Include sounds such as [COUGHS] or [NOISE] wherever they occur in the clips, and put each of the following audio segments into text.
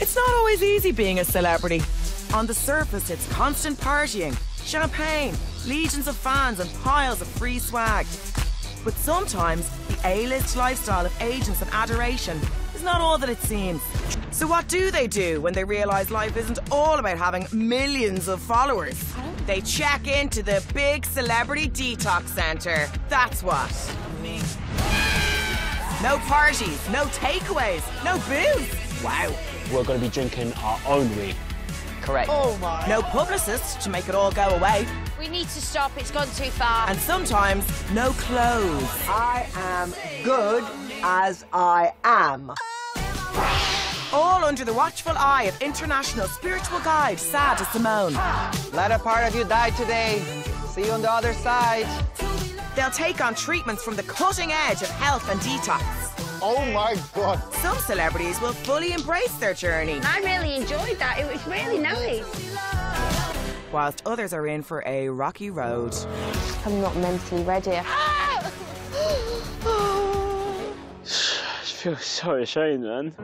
It's not always easy being a celebrity. On the surface, it's constant partying, champagne, legions of fans, and piles of free swag. But sometimes the A-list lifestyle of agents and adoration is not all that it seems. So what do they do when they realise life isn't all about having millions of followers? They check into the big celebrity detox centre. That's what. No parties, no takeaways, no booze. Wow. We're going to be drinking our own weed. Correct. Oh my. No publicists to make it all go away. We need to stop, it's gone too far. And sometimes no clothes. I am good as I am. All under the watchful eye of international spiritual guide Sah D'Simone. Let a part of you die today. See you on the other side. They'll take on treatments from the cutting edge of health and detox. Oh my God. Some celebrities will fully embrace their journey. I really enjoyed that. It was really nice. Whilst others are in for a rocky road. I'm not mentally ready. [LAUGHS] [SIGHS] I feel so ashamed, man.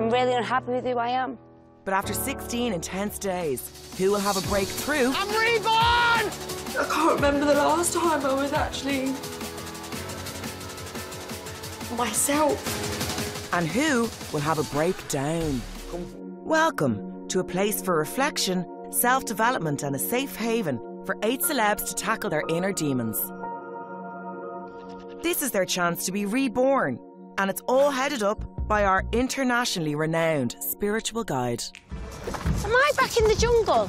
I'm really unhappy with who I am. But after 16 intense days, who will have a breakthrough? I'm reborn! I can't remember the last time I was actually myself. And who will have a breakdown? Welcome to a place for reflection, self development, and a safe haven for eight celebs to tackle their inner demons. This is their chance to be reborn, and it's all headed up by our internationally renowned spiritual guide. Am I back in the jungle?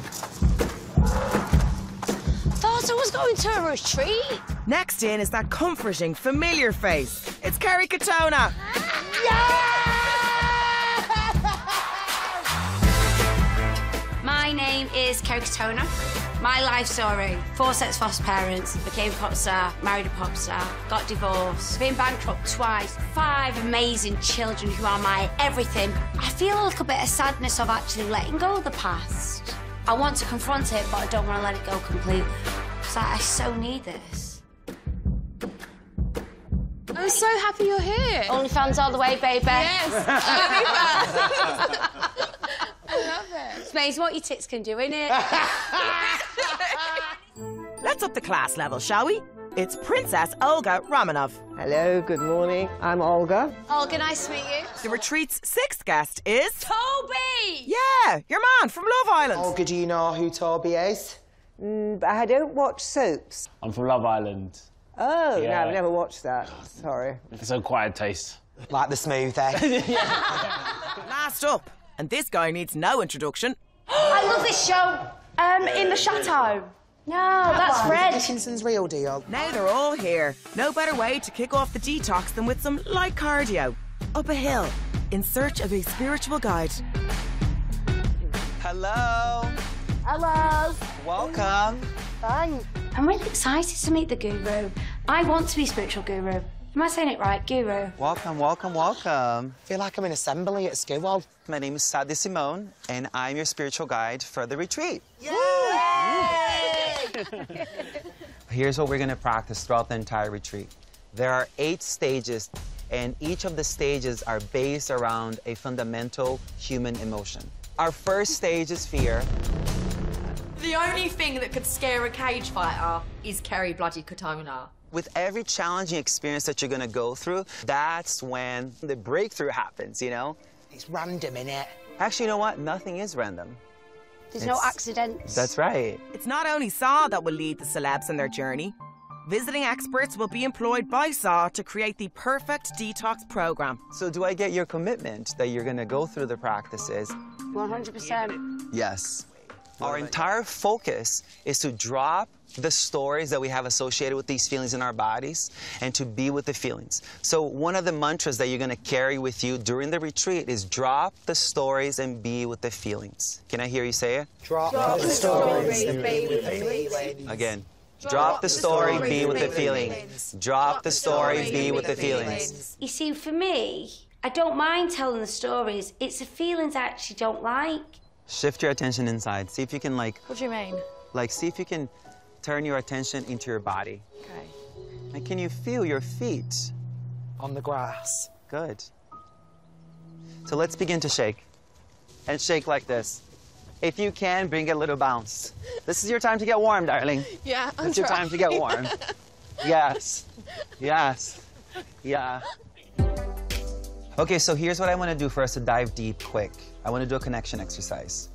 Thought I was going to a retreat. Next in is that comforting, familiar face. It's Kerry Katona. yeah! My name is Kerry Katona. My life story. Four sets of foster parents, became a pop star, married a pop star, got divorced, been bankrupt twice, five amazing children who are my everything. I feel a little bit of sadness of actually letting go of the past. I want to confront it, but I don't want to let it go completely. Because I, I so need this. I'm so happy you're here. OnlyFans all the way, baby. Yes. [LAUGHS] I love it. It's amazing what your tits can do, innit? [LAUGHS] Let's up the class level, shall we? It's Princess Olga Romanoff. Hello, good morning. I'm Olga. Olga, nice to meet you. The retreat's sixth guest is. Toby! Yeah, your man from Love Island. Olga, do you know who Toby is? Mm, but I don't watch soaps. I'm from Love Island. Oh, Yeah. no, I've never watched that. Sorry. It's a quiet taste. Like the smoothie. Last up, and this guy needs no introduction. [GASPS] I love this show. Um, in the chateau. No, that's Fred. Dickinson's real deal. Now they're all here. No better way to kick off the detox than with some light cardio. Up a hill, in search of a spiritual guide. Hello. Hello. Welcome. I'm really excited to meet the guru. I want to be spiritual guru. Am I saying it right? Guru. Welcome, welcome, welcome. I feel like I'm in assembly at school. My name is Sah D'Simone, and I'm your spiritual guide for the retreat. Yay! [LAUGHS] Here's what we're going to practice throughout the entire retreat. There are eight stages, and each of the stages are based around a fundamental human emotion. Our first stage is fear. The only thing that could scare a cage fighter is Kerry Bloody Katona. With every challenging experience that you're going to go through, that's when the breakthrough happens, you know? It's random, innit? Actually, you know what? Nothing is random. There's no It's- accidents. That's right. It's not only Sah that will lead the celebs on their journey. Visiting experts will be employed by Sah to create the perfect detox program. So, do I get your commitment that you're going to go through the practices? 100%. Yes. Our entire focus is to drop the stories that we have associated with these feelings in our bodies and to be with the feelings. So, one of the mantras that you're going to carry with you during the retreat is drop the stories and be with the feelings. Can I hear you say it? Drop, the stories and be with the feelings. Again. Drop the story, be with the feelings. Drop the story, be with the feelings. You see, for me, I don't mind telling the stories. It's the feelings I actually don't like. Shift your attention inside. See if you can like What do you mean? like see if you can turn your attention into your body. Okay. And can you feel your feet? On the grass. Good. So let's begin to shake. and shake like this. If you can, bring a little bounce. This is your time to get warm, darling. Yeah, I'm It's your time to get warm. [LAUGHS] yes. Yes. Yeah. Okay, so here's what I want to do for us to dive deep quick. I want to do a connection exercise.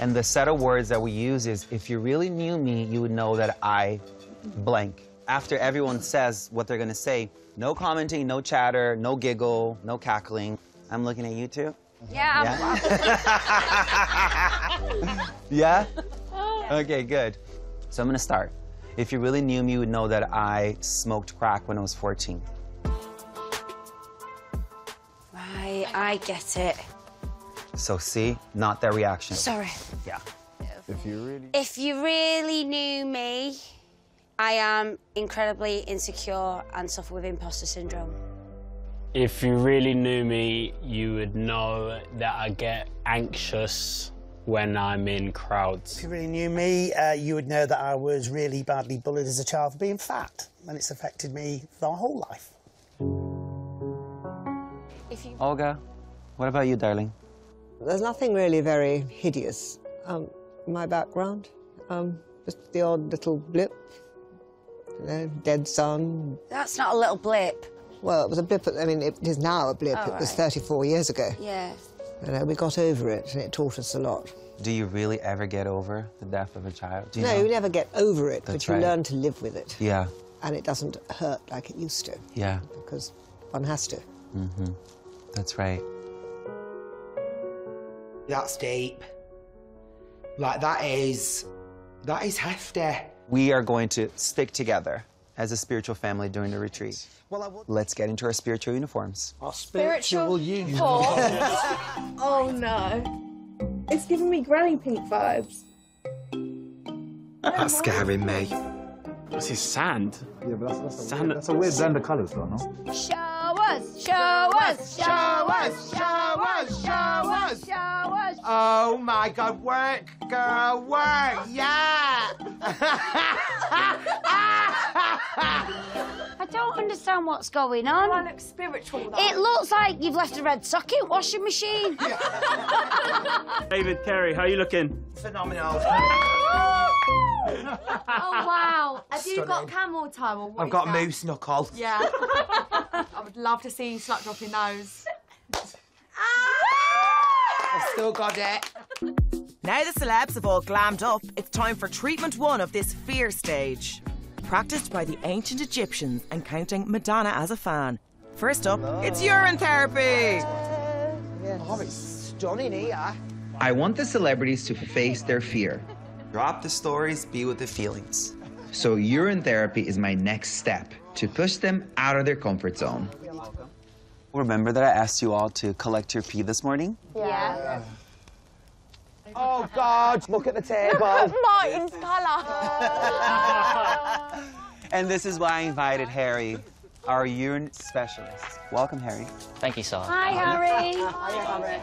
And the set of words that we use is if you really knew me, you would know that I blank. After everyone says what they're going to say, no commenting, no chatter, no giggle, no cackling. I'm looking at you too. Yeah, [LAUGHS] Yeah? Okay, good. So I'm gonna start. If you really knew me, you would know that I smoked crack when I was 14. Right, I get it. So see, not that reaction. Sorry. Yeah. If you really. If you really knew me, I am incredibly insecure and suffer with imposter syndrome. If you really knew me, you would know that I get anxious when I'm in crowds. If you really knew me, uh, you would know that I was really badly bullied as a child for being fat, and it's affected me for my whole life. If you Olga, what about you, darling? There's nothing really very hideous. Um, my background, um, just the odd little blip, you know, dead son. That's not a little blip. Well, it was a blip. I mean, it is now a blip. Oh, it was 34 years ago. Yeah. You know, we got over it, and it taught us a lot. Do you really ever get over the death of a child? Do you no, know? you never get over it, That's but you right. learn to live with it, Yeah, and it doesn't hurt like it used to, yeah, because one has to. Mm-hmm. That's right. That's deep. Like that is that is hefty. We are going to stick together as a spiritual family during the retreat. Well, I would. Let's get into our spiritual uniforms. Our Spiritual union. [LAUGHS] oh no. It's giving me Granny Pink vibes. That's scaring me. This is sand. Yeah, but that's, that's, a, Sand- weird, that's a weird blend of colours, though, no? Show us, show us, show us, show us, show us, show us. Oh my god, work, girl, work, yeah! [LAUGHS] I don't understand what's going I on. look spiritual though. It looks like you've left a red sock in washing machine. [LAUGHS] David Kerry, how are you looking? Phenomenal. [LAUGHS] Oh wow. Have you got camel toe or what I've got that? moose knuckle. Yeah. I would love to see you slut drop your nose. I've still got it. Now the celebs have all glammed up, it's time for treatment one of this fear stage. Practiced by the ancient Egyptians and counting Madonna as a fan. First up, it's urine therapy. Oh, it's stunning here. I want the celebrities to face their fear. Drop the stories, be with the feelings. So urine therapy is my next step to push them out of their comfort zone. Remember that I asked you all to collect your pee this morning? Yeah. Oh god, look at the table. [LAUGHS] Martin's colour. [LAUGHS] And this is why I invited Harry, our urine specialist. Welcome, Harry. Thank you, Sarah. Hi, Harry.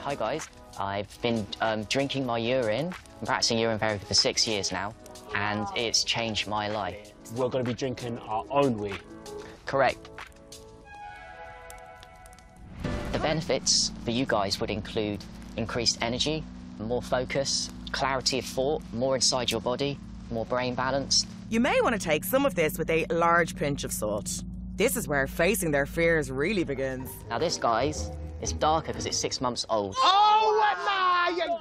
Hi, guys. I've been um, drinking my urine and practicing urine therapy for six years now, and it's changed my life. We're going to be drinking our own wee. Correct. The benefits for you guys would include increased energy, more focus, clarity of thought, more inside your body, more brain balance. You may want to take some of this with a large pinch of salt. This is where facing their fears really begins. Now, this, guys, is darker because it's six months old. Oh my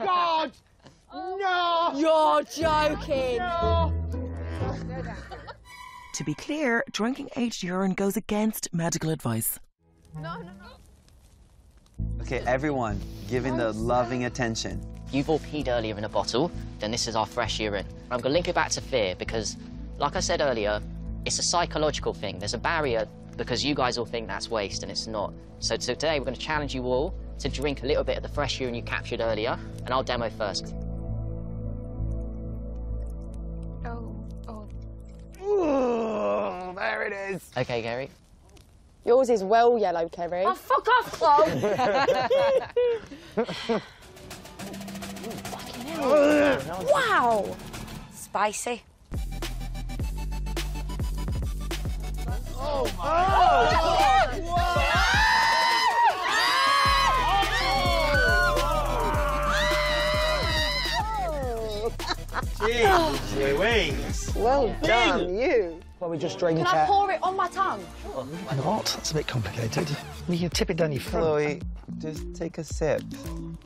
god! No! You're joking. To be clear, drinking aged urine goes against medical advice. Okay, everyone, giving the loving attention. You've all peed earlier in a bottle, then this is our fresh urine. I'm going to link it back to fear because, like I said earlier, it's a psychological thing. There's a barrier because you guys all think that's waste and it's not. So today we're going to challenge you all to drink a little bit of the fresh urine you captured earlier, and I'll demo first. Oh, oh. Ooh, there it is. Okay, Gary. Yours is well yellow, Kerry. Oh, fuck off, Bob! [LAUGHS] wow! Spicy. Oh, my oh, God! Jeez, wings. Well yeah. done, you. Well, we just drink Can I it. pour it on my tongue? What? That's a bit complicated. You can tip it down your front. Chloe, just take a sip. Down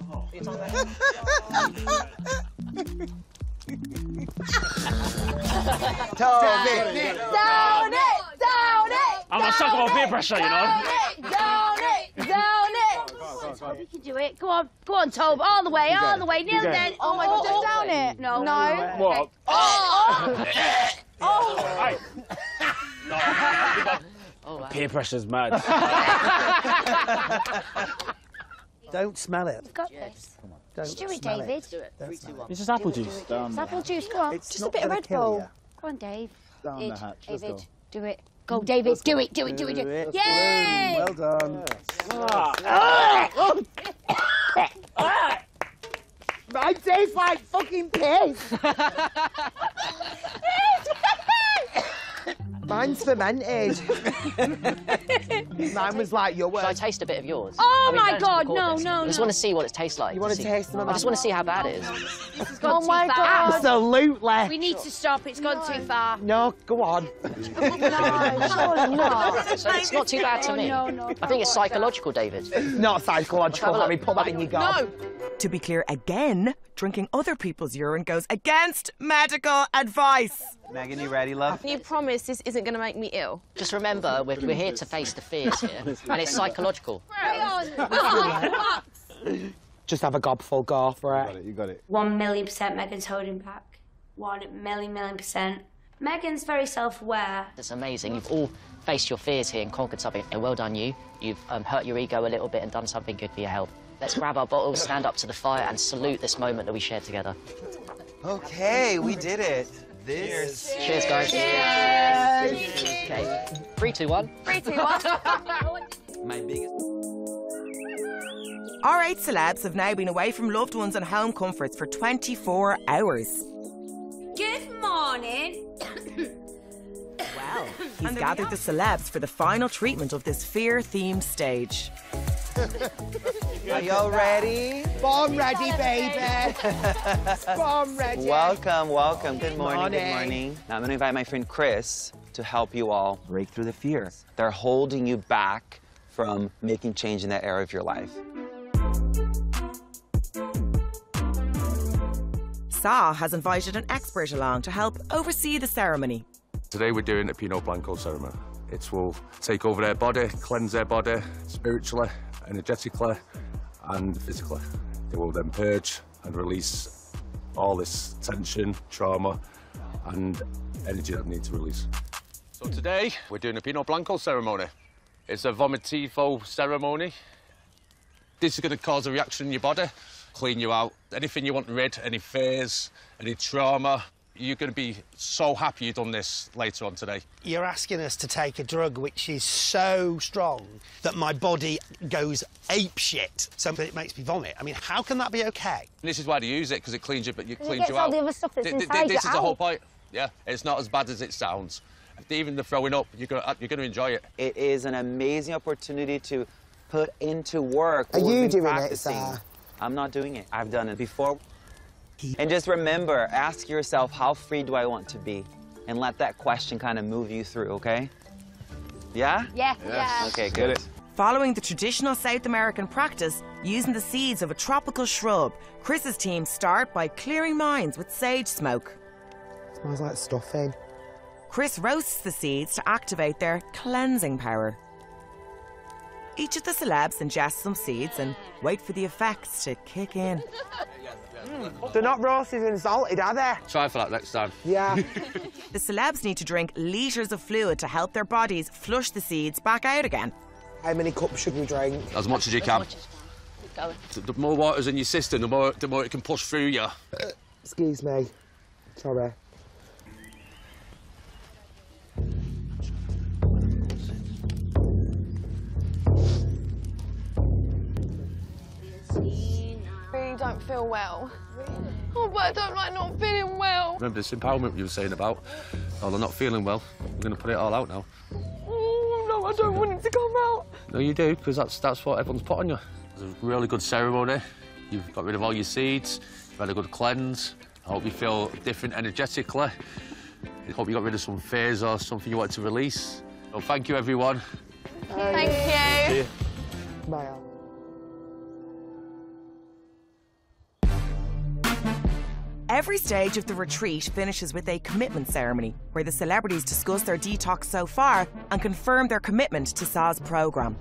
it! Down it! Down I'm a sucker for peer pressure, you know. Down it! Down it! You can do it. Go on, go on, Tob. All the way, all the way. Neil go. then. Oh my god, just oh. down it. No. No. What? Oh! [LAUGHS] Hey. No, Peer pressure's mad. [LAUGHS] Don't smell it. You've got this. Don't Just do it, smell David. Don't smell it. It's just apple juice. It's apple juice. Go on. It's Just a bit of gonna Red kill Bull. you. Go on, Dave. Down the hatch, let's David, go. do it. Go, David. Do it. Do it. Do it. Do it. Yay! Well done. Ah! Ah! Ah! [LAUGHS] Mine tastes like fucking piss. [LAUGHS] Mine's fermented. Mine was like your worst. Should I taste a bit of yours? Oh I mean, my God, record no, this. no, I just no. want to see what it tastes like. You wanna taste them? I just want to see how bad it is. Oh my god. Absolutely. We need to stop. It's gone too far. No, go on. no, surely not. So it's not too bad to Oh, me. no, no, I think it's psychological, David. It's Not psychological, Have a Harry. Put that in your gob. To be clear again, drinking other people's urine goes against medical advice. Megan, you ready, love? Can you promise this isn't going to make me ill? Just remember, we're, we're here to face the fears here, [LAUGHS] and it's psychological. [LAUGHS] Just have a gobful, go for Got it. it, you got it. One million percent Megan's holding back. One million million percent. Megan's very self-aware. It's amazing. You've all faced your fears here and conquered something, and well done you. You've um, hurt your ego a little bit and done something good for your health. Let's grab our bottles, stand up to the fire, and salute this moment that we shared together. Okay, we did it. This. Cheers, guys. Okay. Three, two, one. Three, two, one. [LAUGHS] My biggest. Our eight celebs have now been away from loved ones and home comforts for 24 hours. Good morning. Well, [COUGHS] he's gathered the celebs for the final treatment of this fear-themed stage. Are y'all ready? Bomb ready, baby. [LAUGHS] Bomb ready. Welcome, welcome. Good morning, good Morning. morning. Now I'm gonna invite my friend Chris to help you all break through the fear. They're holding you back from making change in that area of your life. Sah has invited an expert along to help oversee the ceremony. Today we're doing a Piñón Blanco ceremony. It will take over their body, cleanse their body spiritually, energetically, and physically. They will then purge and release all this tension, trauma, and energy that we need to release. So today we're doing a Piñón Blanco ceremony. It's a vomitivo ceremony. This is going to cause a reaction in your body, clean you out. Anything you want rid, any fears, any trauma, you're going to be so happy you've done this later on today. You're asking us to take a drug which is so strong that my body goes ape shit, so that it makes me vomit. I mean, how can that be okay? This is why they use it because it cleans you, but it it cleans gets you all out. the other stuff that's Th- th- This you is the whole point. Yeah, it's not as bad as it sounds. Even the throwing up, you're gonna you're gonna enjoy it. It is an amazing opportunity to put into work. Are you been doing it, practicing. sir? I'm not doing it. I've done it before. And just remember, ask yourself, how free do I want to be? And let that question kind of move you through, okay? Yeah? Yeah. Yeah. Okay, good. Following the traditional South American practice, using the seeds of a tropical shrub, Chris's team start by clearing minds with sage smoke. Smells like stuffing. Chris roasts the seeds to activate their cleansing power. Each of the celebs ingests some seeds and wait for the effects to kick in. They're not roasted and salted, are they? Try for that next time. Yeah. [LAUGHS] The celebs need to drink litres of fluid to help their bodies flush the seeds back out again. How many cups should we drink? As much as you can. Going. The, the more water's in your system, the more the more it can push through you. Uh, excuse me. Sorry. Don't feel well. Oh, but I don't like not feeling well. Remember this empowerment you were saying about? Oh, they're not feeling well. We're going to put it all out now. Oh, no, I don't want it to come out. No, you do, because that's that's what everyone's put on you. It's a really good ceremony. You've got rid of all your seeds. You've had a good cleanse. I hope you feel different energetically. I hope you got rid of some fears or something you want to release. Well, thank you, everyone. Thank you. Bye. Every stage of the retreat finishes with a commitment ceremony where the celebrities discuss their detox so far and confirm their commitment to Sah's programme.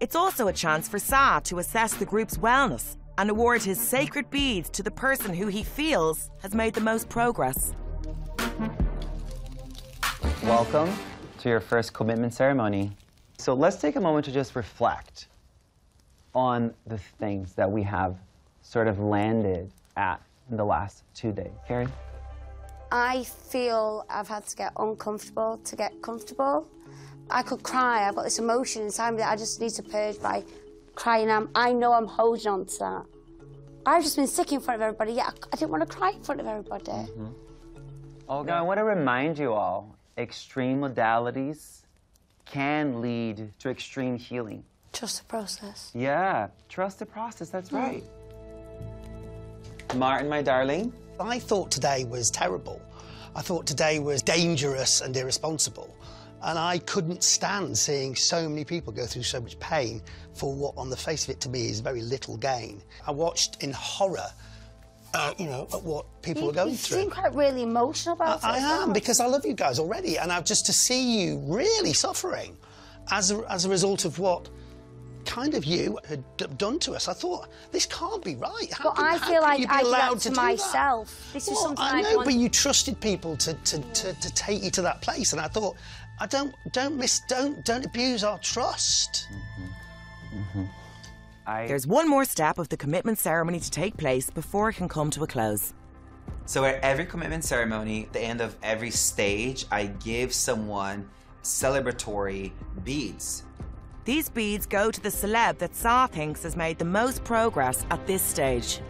It's also a chance for Sah to assess the group's wellness and award his sacred beads to the person who he feels has made the most progress. Welcome to your first commitment ceremony. So let's take a moment to just reflect on the things that we have sort of landed at in the last two days. Kerry? I feel I've had to get uncomfortable to get comfortable. I could cry. I've got this emotion inside me that I just need to purge by crying. I'm, I know I'm holding on to that. I've just been sick in front of everybody. Yeah, I, I didn't want to cry in front of everybody. Mm-hmm. Olga, I want to remind you all, extreme modalities can lead to extreme healing. Trust the process. Yeah, trust the process, that's right. Martin, my darling. I thought today was terrible. I thought today was dangerous and irresponsible. And I couldn't stand seeing so many people go through so much pain for what, on the face of it, to me, is very little gain. I watched in horror, uh, you know, at what people you, were going you through. seem quite really emotional about I, it. I am, because I love you guys already. And I've just to see you really suffering as a, as a result of what kind of you had d- done to us. I thought, this can't be right. How But can, I feel like you be I did allowed that to to do that? myself. This is something I I've know, want- but you trusted people to, to, to, to take you to that place, and I thought, I don't don't miss don't don't abuse our trust. Mm-hmm. Mm-hmm. There's one more step of the commitment ceremony to take place before it can come to a close. So at every commitment ceremony, at the end of every stage, I give someone celebratory beads. These beads go to the celeb that Sah thinks has made the most progress at this stage.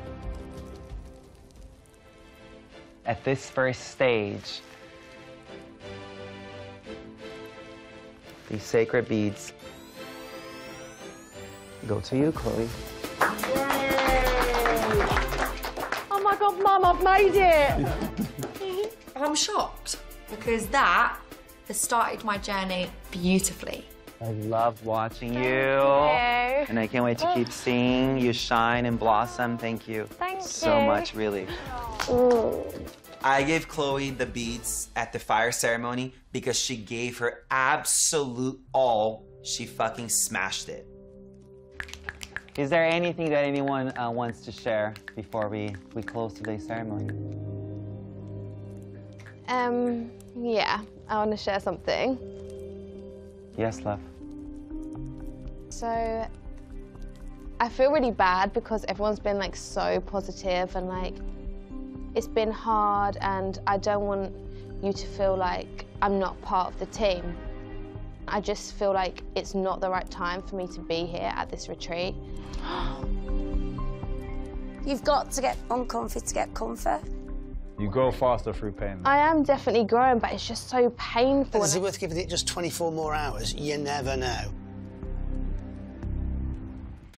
At this first stage, these sacred beads go to you, Chloe. Oh my god, Mum, I've made it! I'm shocked because that has started my journey beautifully. I love watching you. you. And I can't wait to keep seeing you shine and blossom. Thank you. Thank so you. much, really. I gave Chloe the beads at the fire ceremony because she gave her absolute all. She fucking smashed it. Is there anything that anyone uh, wants to share before we, we close today's ceremony? Um, yeah, I want to share something. Yes, love. So, I feel really bad because everyone's been like so positive and like it's been hard, and I don't want you to feel like I'm not part of the team. I just feel like it's not the right time for me to be here at this retreat. [GASPS] You've got to get uncomfy to get comfort. You grow faster through pain. I am definitely growing, but it's just so painful. Is it worth giving it just 24 more hours? You never know.